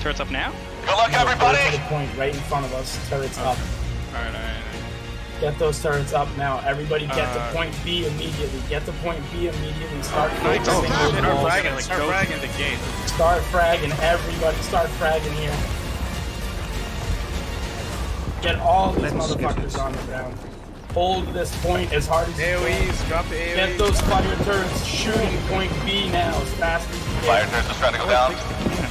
Turrets up now? Good luck, everybody. The point right in front of us. Turrets up. Alright, alright. Get those turrets up now. Everybody get Uh, to point B immediately. Get to point B immediately. Start Nice. focusing Oh, those shit. Fragging, like, Start go- fragging the gate. Start fragging. Everybody start fragging here. Get all these motherfuckers on the ground. Hold this point as hard as you can. AoEs, drop the AoEs. Get those fire turrets shooting point B now as fast as you can. Fire turrets are trying to go down.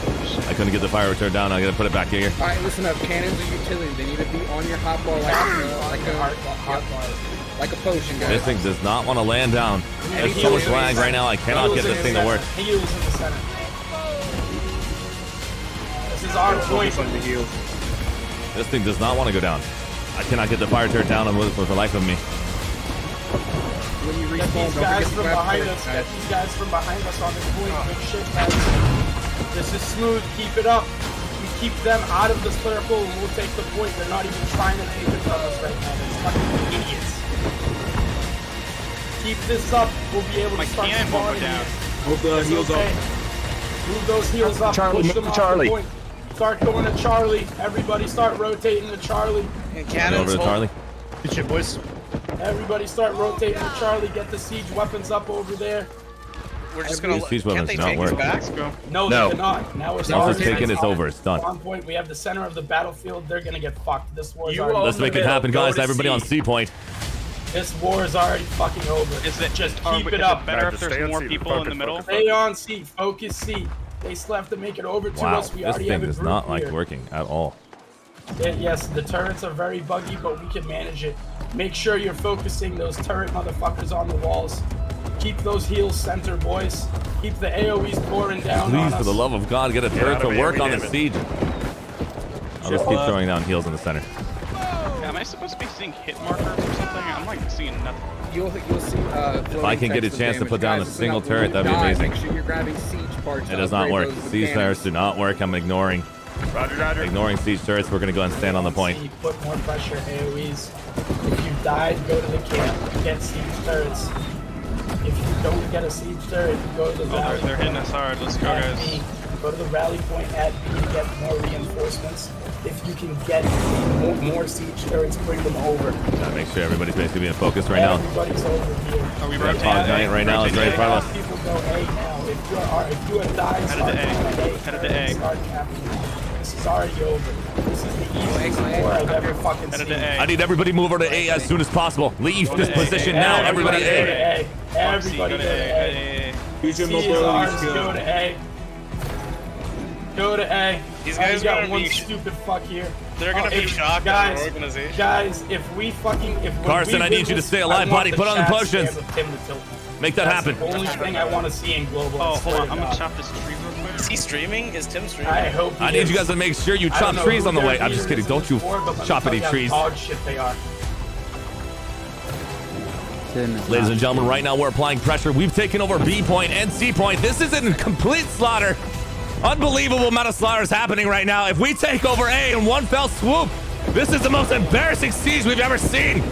I couldn't get the fire turret down. I gotta put it back here. All right, listen up. Cannons are utility. They need to be on your hot bar like, uh, like a Hot bar. like a potion, guys. This thing does not want to land down. There's so much lag right now. I cannot get this thing to work. Heals in the center. This is our point. Focus on the heals. This thing does not want to go down. I cannot get the fire turret down with, with the life of me. When you Get respawn, these don't guys forget from to grab behind us. Get these guys from behind us on this point. Good shit, guys. This is smooth. Keep it up. We keep them out of the circle and we'll take the point. They're not even trying to take it from us right now. They're fucking idiots. Keep this up. We'll be able to My start cannon won't go spawning down. here. Hold the It's heals okay. up. Move those heals up. Charlie, push move them to off Charlie. The point. Start going to Charlie. Everybody start rotating to Charlie. And Over to. Charlie. Good shit, boys. Everybody start rotating to Charlie. Get the siege weapons up over there. We're just gonna. These Can't weapons they not take work. us back? No, No. they cannot. Now it's Once our it's taken, it's over. It's done. On point. We have the center of the battlefield. They're gonna get fucked. This war You Let's make it happen, Go guys. to Everybody on C. C point. This war is already fucking over. Is it just are keep we- it is up? better if there's more C. people in the middle? focus, Stay on C. Focus C. They still have to make it over to Wow, us. We this thing a does not like working at all. Yeah, yes, the turrets are very buggy, but we can manage it. Make sure you're focusing those turret motherfuckers on the walls. Keep those heals center, boys. Keep the AoEs pouring down on Please, us. for the love of God, get a turret out to work on the siege. I'll just keep throwing down heals in the center. Am I supposed to be seeing hit markers or something? I'm like seeing nothing. You'll you'll see. Uh, If I can get a chance to put down a single turret, that'd be amazing. Make sure you're grabbing siege parts. It does not work. Siege turrets do not work. I'm ignoring. Roger, Roger. Ignoring siege turrets. We're gonna go and stand on the point. C, Put more pressure, AoEs. If you died, go to the camp. Get siege turrets. If you don't get a siege turret, you go to the Oh, they're, rally they're hitting point us hard. Let's go, at guys. B. Go to the rally point at B to get more reinforcements. If you can get more, more siege turrets, bring them over. Gotta make sure everybody's basically being focused right now. Everybody's over here. Are we Red rotating? Fog Giant right now is right in front of us. People go A now. If you are, if you have died, Headed start to A. A. Headed to A. Start capping. This is already over. This is the easiest A. war I've ever fucking Headed seen. to A. I need everybody move over to A as soon as possible. Leave this A. position now. Everybody go A. to A. Everybody Go go to to A. A. Use your C is mobility ours. skill. Go to A. Go to A. These oh, I guys got gonna one be- stupid fuck here. They're gonna Oh, be if- shocked at guys, our organization. Guys, if we fucking if when Carson, we I win need you to this, stay I alive, want buddy. Put on the chat potions. Scam with Tim to tilt me. Make that That's happen. the only thing I want to see in global. Oh, hold on. I'm gonna chop this tree real quick. Is he streaming? Is Tim streaming? I hope. he I need is. you guys to make sure you chop trees on the way. I'm just kidding. Don't you before, but let me chop tell any trees. Dog shit they are. Ladies and gentlemen, right now we're applying pressure. We've taken over B point and C point. This is in complete slaughter. Unbelievable amount of slaughter is happening right now. If we take over A in one fell swoop, this is the most embarrassing siege we've ever seen.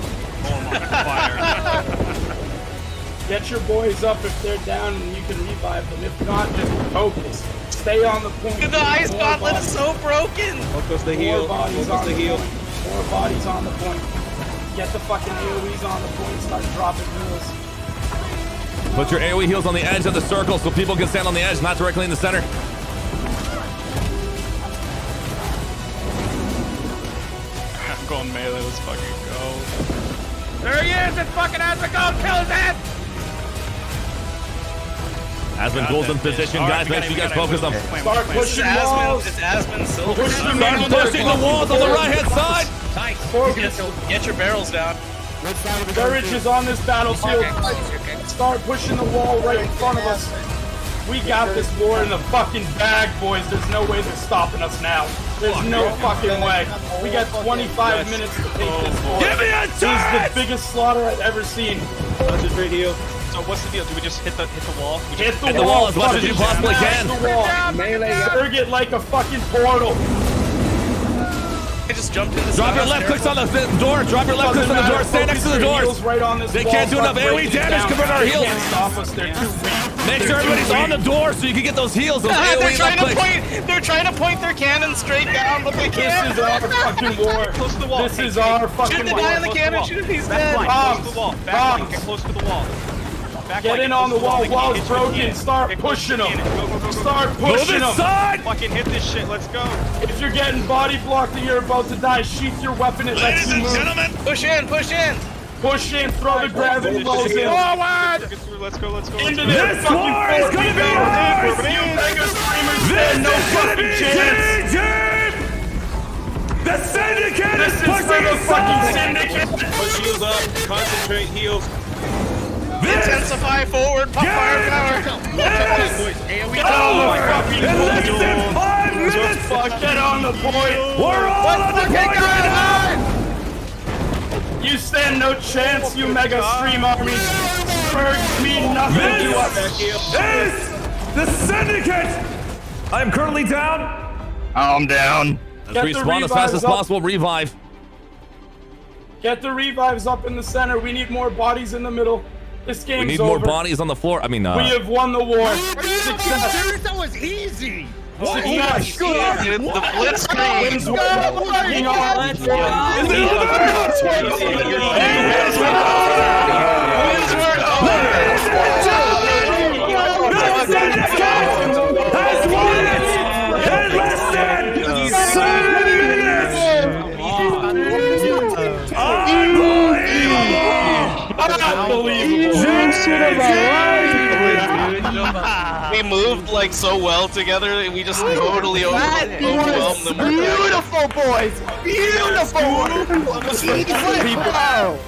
Get your boys up if they're down, and you can revive them. If not, just focus. Stay on the point. The ice More gauntlet bodies- is so broken. Focus the More heal. bodies Focus on the the heal. More bodies on the point. Get the fucking AoEs on the point. Start dropping heals. Put your AoE heals on the edge of the circle so people can stand on the edge, not directly in the center. I'm going melee. Let's fucking go. There he is! It fucking has to go! Kill his ass! Asmon goes in position, All right, guys. we Make got sure you guys we got it. focus them. Wait, wait, Start wait. It's pushing Asmon. walls. It's Asmon Silver. Push Start in. pushing the walls on the right hand side. Focus. Get your barrels down. Courage is on this battlefield. Start pushing the wall right in front of us. We got this war in the fucking bag, boys. There's no way they're stopping us now. There's no fucking way. We got 25 minutes to take oh, this war. Give me a This is the biggest slaughter I've ever seen. That's his right heal. So what's the deal? Do we just hit the hit the wall? We Hit the, Hit the wall, wall as much as you possibly smash can. The wall. Melee. Surge it like a fucking portal. I just jumped in the Drop your left clicks on the door. Drop your left clicks on the door. Stay next to the doors. Right on this They wall, can't do enough AoE damage down. compared to our They heals. can't stop us. They're too weak. Make sure everybody's on the door so you can get those heals. Those Ah, they're trying to point. They're trying to point their cannon straight down, but they can't. is our fucking war. Close to the wall. This Hey, is hey, our Shoot the guy on the cannon. Shoot him. He's dead. line, Bombs. close to the wall. Back Bombs. line, get close to the wall. Back Get line, in on the wall. They can Wall's hit you with broken. Start Get close to pushing the them. Go, go, go, go. Start pushing them. inside. Fucking hit this shit. Let's go. If you're getting body blocked and you're about to die, sheath your weapon. It lets Ladies you and move. gentlemen, Push in. Push in. Push in. Throw the gravity blows in. Forward. Get. Let's go. Let's go. Into this This fucking war is gonna be go. ours. You this stand no is gonna fucking be chance. The syndicate This is is for the fucking aside. syndicate. Push heals up. Concentrate heals. This Intensify forward. Pop firepower. is Get on the fucking in less point. than five minutes. Fuck, get on the point. We're all on the point right now. You stand no chance, you mega stream army. Birds mean nothing to us. This is the syndicate. I am currently down. I'm down. Get the Respawn as fast as up. possible. Revive. Get the revives up in the center. We need more bodies in the middle. This game's We need over. more bodies on the floor. I mean, We uh, have won the war. Success. That was easy. Success. Dude, the blitzkrieg. Wins war. Fucking on. Let's Wins the Unbelievable. We moved like so well together, and we just totally over- overwhelmed them. Beautiful boys. Beautiful.